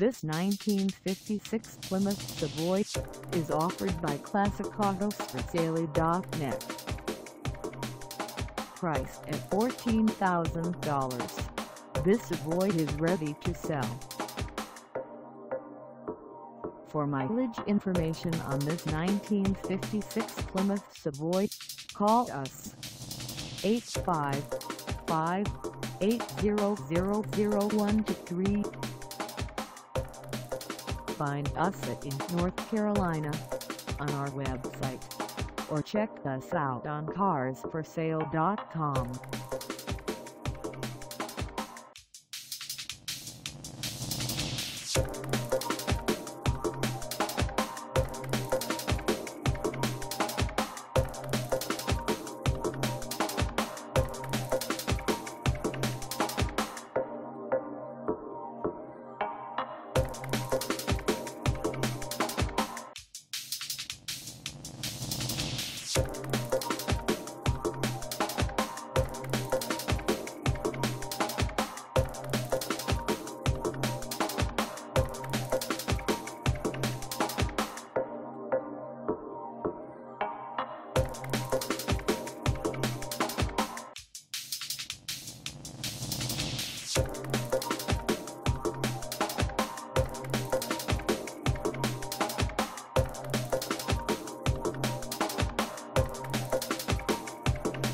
This 1956 Plymouth Savoy is offered by Classic Autos for sale.net. Priced at $14,000, this Savoy is ready to sell. For mileage information on this 1956 Plymouth Savoy, call us 855-800-0123. Find us at in North Carolina on our website or check us out on carsforsale.com.